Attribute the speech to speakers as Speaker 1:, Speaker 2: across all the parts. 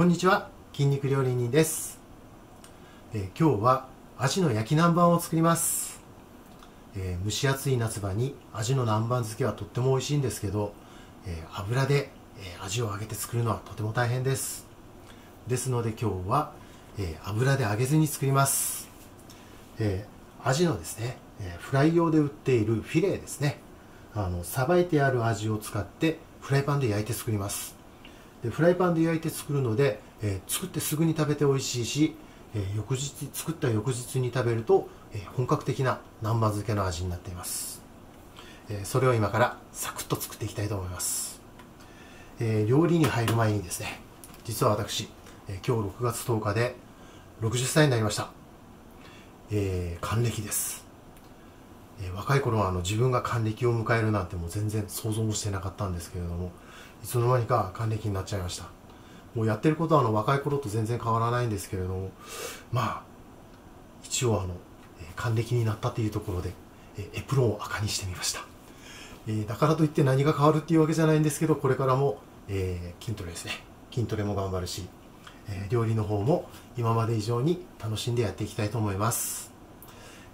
Speaker 1: こんにちは筋肉料理人です、え、今日はアの焼き南蛮を作ります、えー、蒸し暑い夏場にアジの南蛮漬けはとっても美味しいんですけど、えー、油で、え味を揚げて作るのはとても大変です。ですので今日は、え油で揚げずに作ります、えアのですね、えフライ用で売っているフィレですね。あのさばいてある味を使ってフライパンで焼いて作ります。でフライパンで焼いて作るので、えー、作ってすぐに食べて美味しいし、えー、翌日作った翌日に食べると、えー、本格的な南蛮漬けの味になっています、えそれを今からサクッと作っていきたいと思います、え料理に入る前にですね実は私、え今日6月10日で60歳になりました、え還暦です。え若い頃はあの自分が還暦を迎えるなんてもう全然想像もしてなかったんですけれどもいつの間にか還暦になっちゃいました。もうやってることはあの若い頃と全然変わらないんですけれどもまあ一応あの、え還暦になったっていうところで、えエプロンを赤にしてみました、えだからといって何が変わるっていうわけじゃないんですけどこれからも、え筋トレですね。筋トレも頑張るし、え料理の方も今まで以上に楽しんでやっていきたいと思います、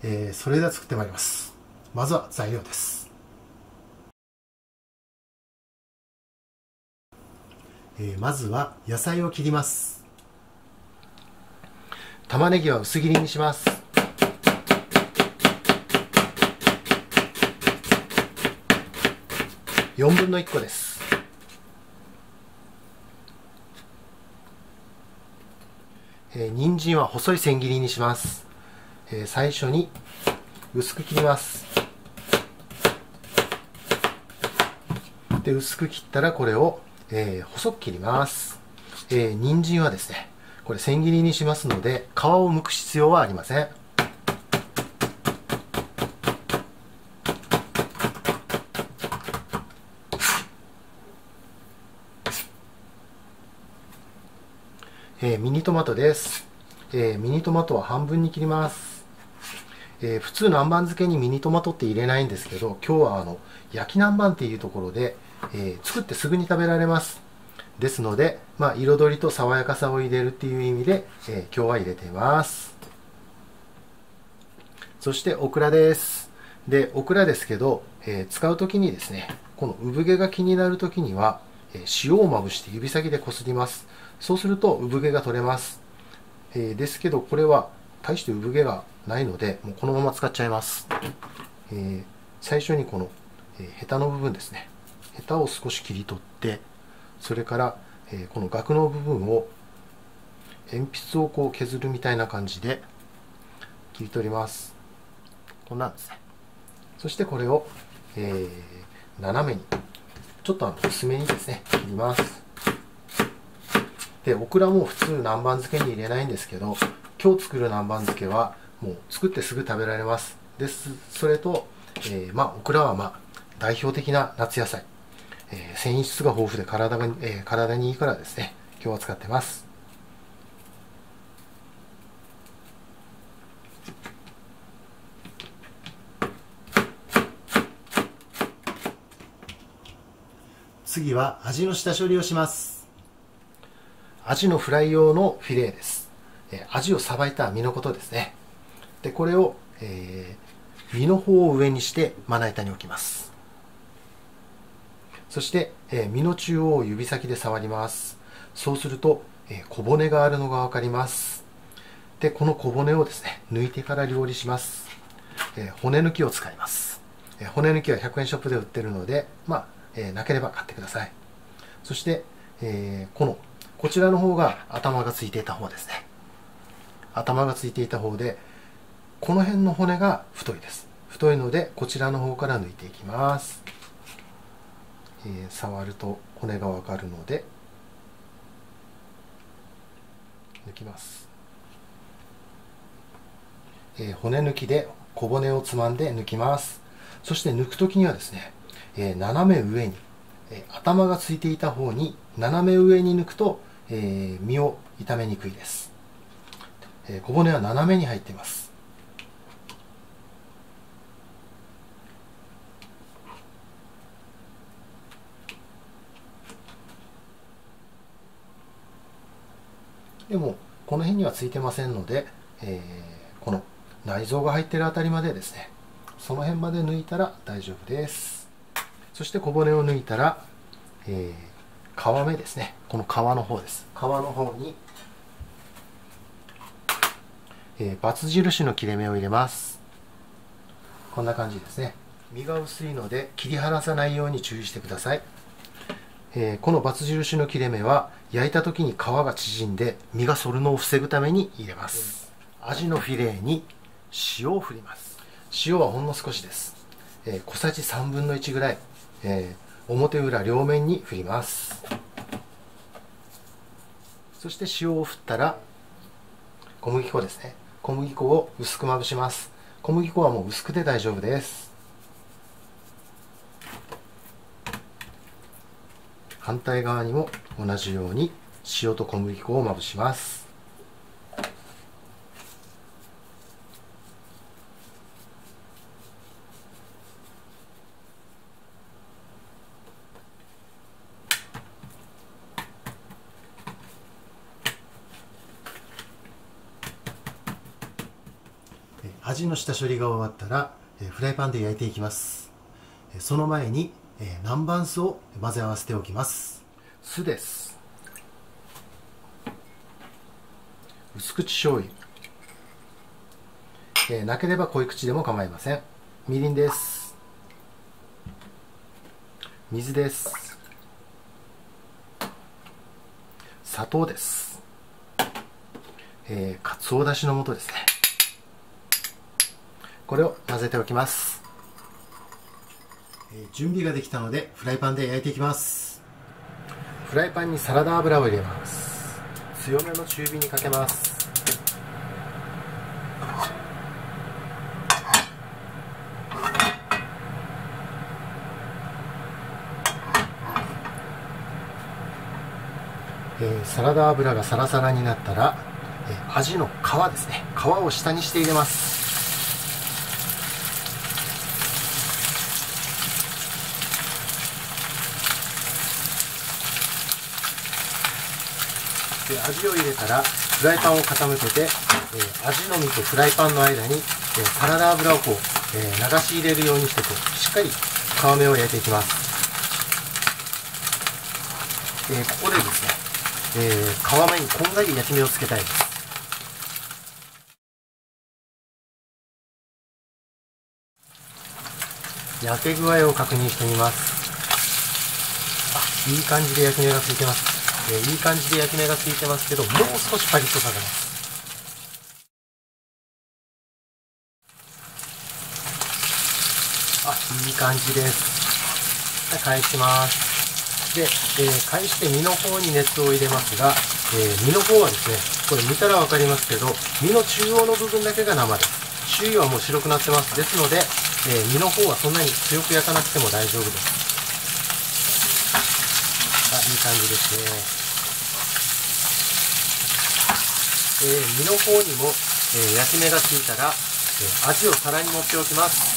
Speaker 1: えそれでは作ってまいります。まずは材料です。えー、まずは野菜を切ります。玉ねぎは薄切りにします。4分の1個です。えー、人参は細い千切りにします、えー、最初に薄く切ります。で薄く切ったらこれをえー、細く切ります。えー、人参はですね、これ千切りにしますので、皮を剥く必要はありません。えー、ミニトマトです、えー、ミニトマトは半分に切ります、えー、普通南蛮漬けにミニトマトって入れないんですけど今日はあの焼き南蛮っていうところで、えー、作ってすぐに食べられます。ですので、まあ、彩りと爽やかさを入れるっていう意味で、えー、今日は入れています。そしてオクラです。で、オクラですけど、えー、使う時にですね、この産毛が気になる時には、え塩をまぶして指先でこすります。そうすると産毛が取れます。えですけど、これは大して産毛がないので、もうこのまま使っちゃいます。え最初にこの、えヘタの部分ですね。ヘタを少し切り取ってそれから、えこの額の部分を鉛筆をこう削るみたいな感じで切り取ります。こんなんですね。そしてこれを、えー、斜めにちょっとあの薄めにですね切ります。でオクラも普通南蛮漬けに入れないんですけど今日作る南蛮漬けはもう作ってすぐ食べられます。ですそれと、えー、まあオクラはまあ代表的な夏野菜。えー、繊維質が豊富で体が、えー、体にいいからですね今日は使ってます。次は味の下処理をします。味のフライ用のフィレです、えー、味をさばいた身のことですね。でこれを、えー、身の方を上にしてまな板に置きますそして、え、身の中央を指先で触ります。そうすると、え、小骨があるのが分かります。でこの小骨をですね抜いてから料理します、え、骨抜きを使います、え骨抜きは100円ショップで売ってるのでまあ、えなければ買ってください。そして、えこのこちらの方が頭がついていた方ですね。頭がついていた方でこの辺の骨が太いです。太いのでこちらの方から抜いていきます。えー、触ると骨がわかるので抜きます、えー、骨抜きで小骨をつまんで抜きます。そして抜く時にはですね、えー、斜め上に、え頭がついていた方に斜め上に抜くと、え身を傷めにくいです、え小骨は斜めに入っています。でもこの辺にはついてませんので、えー、この内臓が入ってるあたりまでですねその辺まで抜いたら大丈夫です。そして小骨を抜いたら、えー、皮目ですね。この皮の方です。皮の方に、えー、バツ印の切れ目を入れます。こんな感じですね。身が薄いので切り離さないように注意してください、えー、このバツ印の切れ目は焼いた時に皮が縮んで身が反るのを防ぐために入れます、アジのフィレーに塩を振ります。塩はほんの少しです、えー、小さじ3分の1ぐらい、えー、表裏両面に振ります。そして塩を振ったら小麦粉ですね。小麦粉を薄くまぶします。小麦粉はもう薄くて大丈夫です。反対側にも同じように塩と小麦粉をまぶします。味の下処理が終わったらフライパンで焼いていきます。その前に南蛮酢を混ぜ合わせておきます。酢です。薄口醤油。えなければ濃い口でも構いません。みりんです。水です。砂糖です、えー、かつおだしの素ですね。これを混ぜておきます、準備ができたのでフライパンで焼いていきます。フライパンにサラダ油を入れます。強めの中火にかけます。えー、サラダ油がサラサラになったら、えー、アジの皮ですね。皮を下にして入れます。で味を入れたらフライパンを傾けて、えー、味の実とフライパンの間に、えー、サラダ油をこう、えー、流し入れるようにしてこうしっかり皮目を焼いていきます、え、ここでですね、え、皮目にこんがり焼き目をつけたいです。焼け具合を確認してみます。あいい感じで焼き目がついてます。え、いい感じで焼き目がついてますけどもう少しパリッとさせます。あいい感じです。返します。で、えー、返して身の方に熱を入れますが、えー、身の方はですねこれ見たら分かりますけど身の中央の部分だけが生です。周囲はもう白くなってます。ですので、えー、身の方はそんなに強く焼かなくても大丈夫です。あいい感じですね。えー、身の方にも、えー、焼き目がついたら、えー、味を皿に盛っておきます。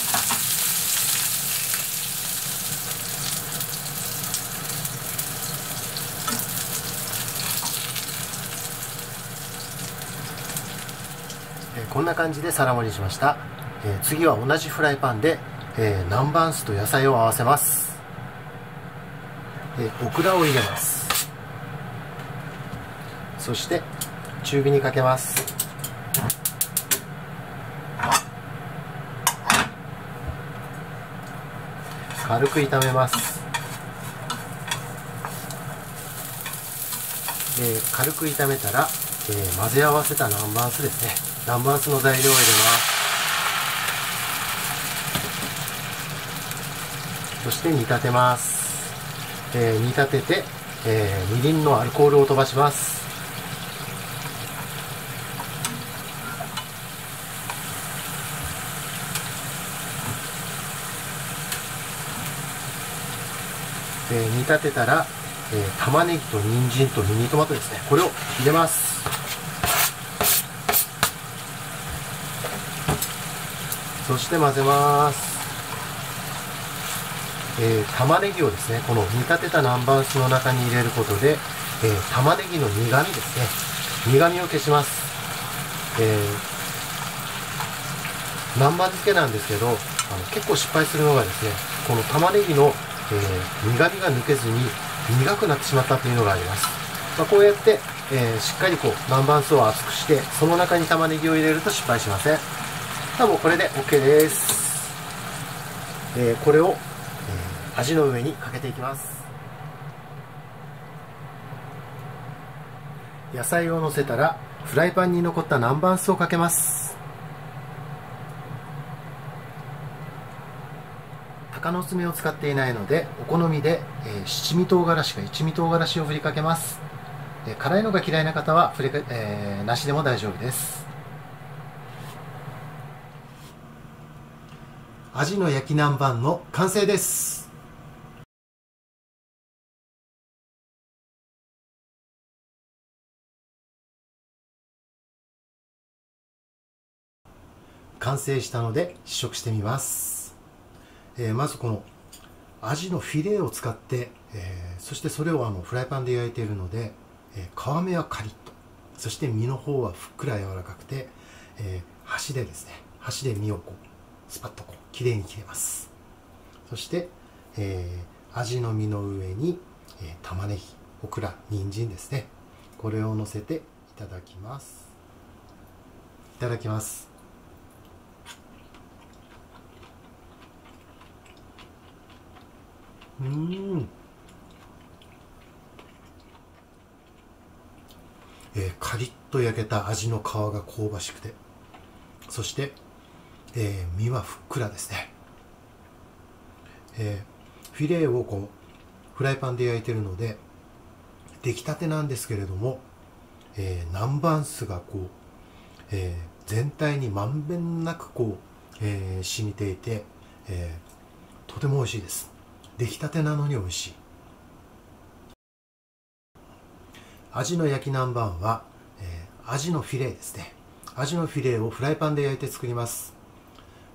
Speaker 1: こんな感じで皿盛りしました、え次は同じフライパンで、え南蛮酢と野菜を合わせます、えオクラを入れます。そして中火にかけます。軽く炒めます、えー、軽く炒めたら、えー、混ぜ合わせた南蛮酢ですね。南蛮酢の材料を入れます。そして煮立てます、えー、煮立てて、えー、みりんのアルコールを飛ばします。えー、煮立てたら、えー、玉ねぎと人参とミニトマトですね。これを入れます。そして混ぜます、えー、玉ねぎをですねこの煮立てた南蛮酢の中に入れることで、えー、玉ねぎの苦味ですね。苦味を消します、えー、南蛮漬けなんですけどあの結構失敗するのがですねこの玉ねぎの、えー、苦味が抜けずに苦くなってしまったというのがあります、まあ、こうやって、えー、しっかりこう南蛮酢を熱くしてその中に玉ねぎを入れると失敗しません。多分これで OK です、えー、これを、えー、味の上にかけていきます。野菜をのせたらフライパンに残った南蛮酢をかけます。鷹の爪を使っていないのでお好みで、えー、七味唐辛子か一味唐辛子を振りかけます、えー、辛いのが嫌いな方はふれ、えー、なしでも大丈夫です。味の焼き南蛮の完成です。完成したので試食してみます、えー、まずこのアジのフィレを使って、えー、そしてそれをあのフライパンで焼いているので、えー、皮目はカリッと。そして身の方はふっくら柔らかくて、え箸でですね箸で身をこうスパッとこうきれいに切れます。そして、えー、味の身の上に、えー、玉ねぎオクラ人参ですね。これをのせていただきます。いただきます。うん。えー、カリッと焼けた味の皮が香ばしくて。そして、えー、身はふっくらですね、えー、フィレをこうフライパンで焼いてるので出来たてなんですけれども、えー、南蛮酢がこう、えー、全体にまんべんなくこう、えー、染みていて、えー、とても美味しいです。出来たてなのに美味しい。味の焼き南蛮は、えー、味のフィレですね。味のフィレをフライパンで焼いて作ります。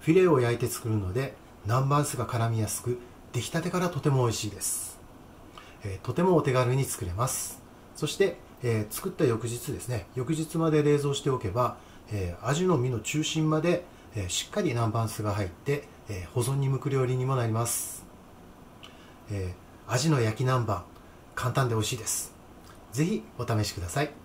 Speaker 1: フィレを焼いて作るので南蛮酢が絡みやすく出来たてからとても美味しいです、えー、とてもお手軽に作れます。そして、えー、作った翌日ですね。翌日まで冷蔵しておけば、えー、味の身の中心まで、えしっかり南蛮酢が入って、え保存に向く料理にもなります。えー、味の焼き南蛮簡単で美味しいです。ぜひお試しください。